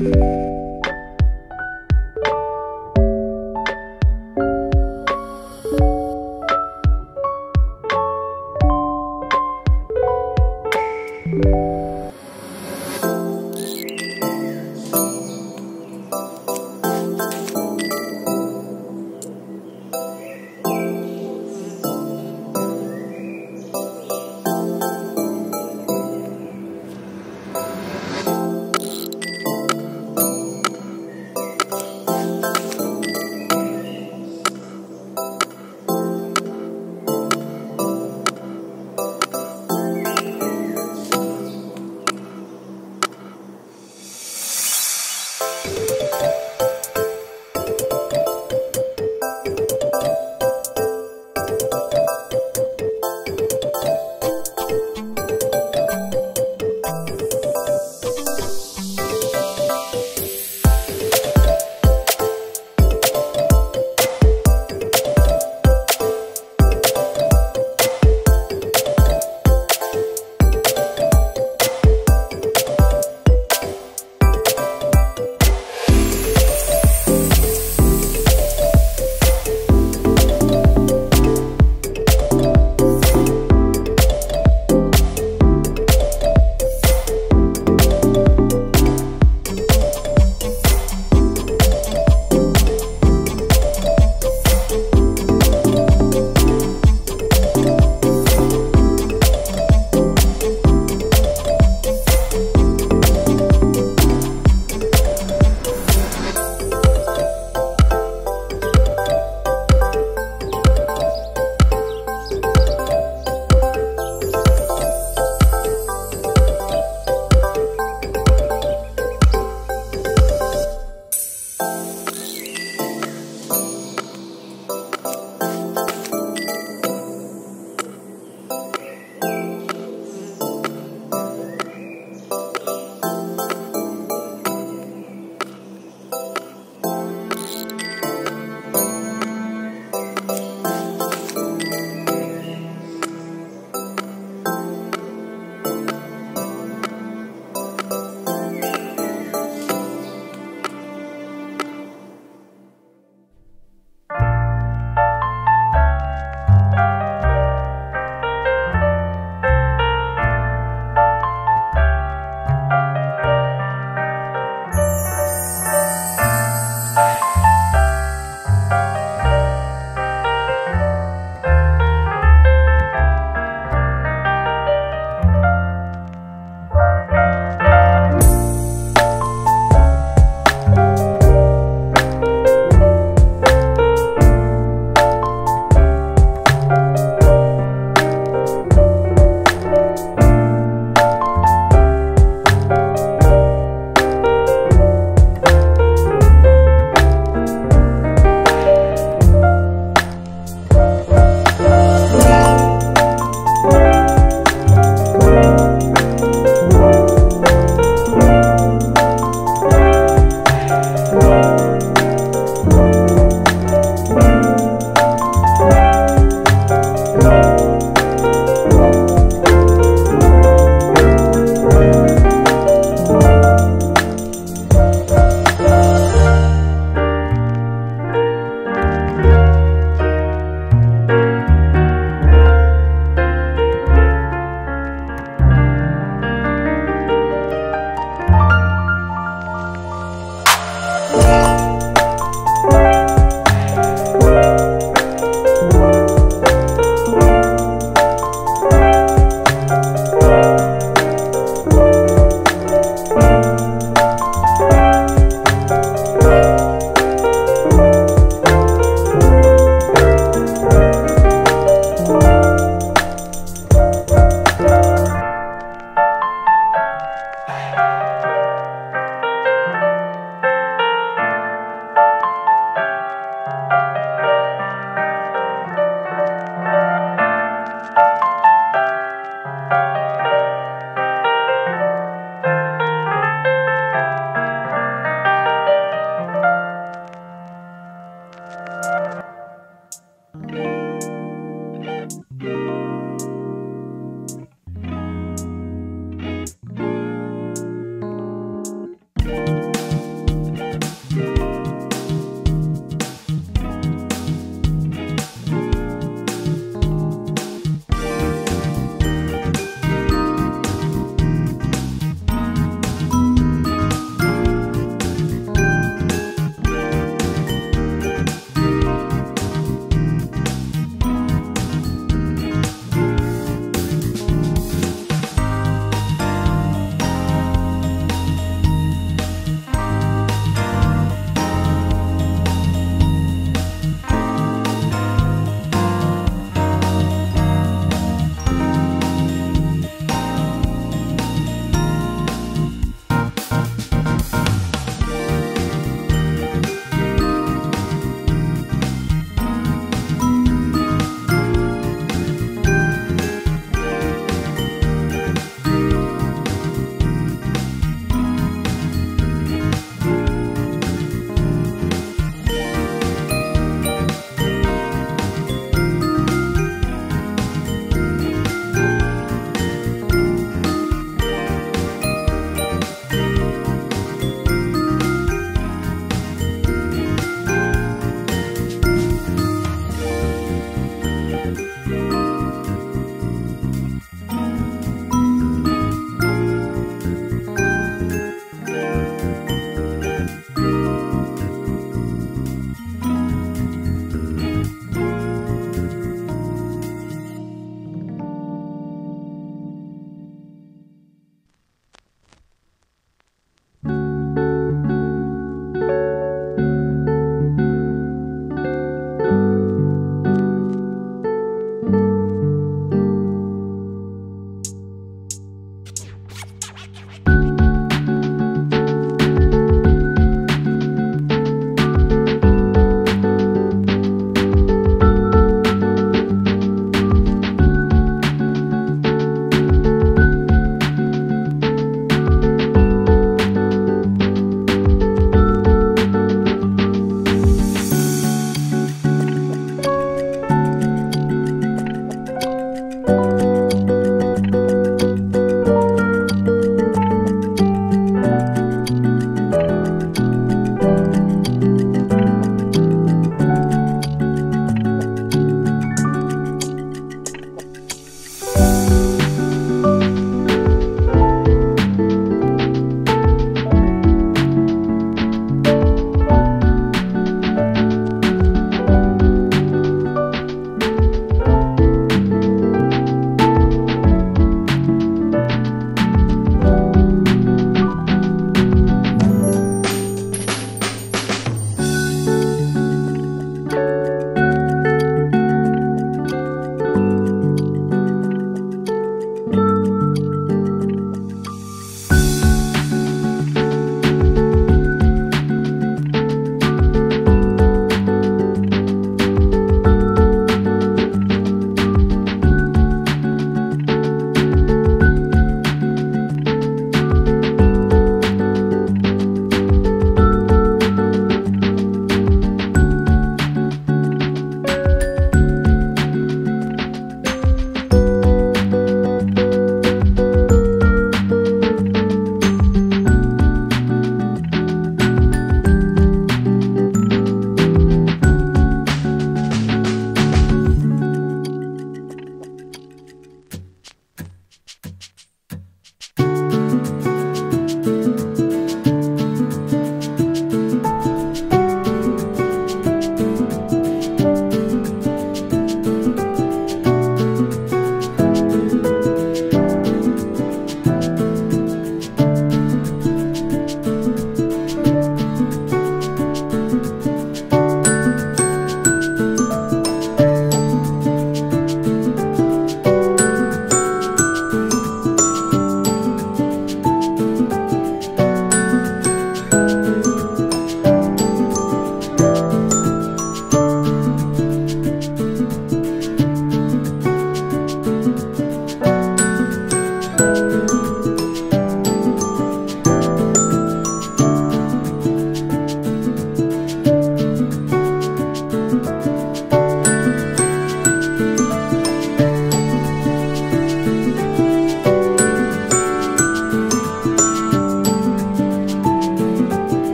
Música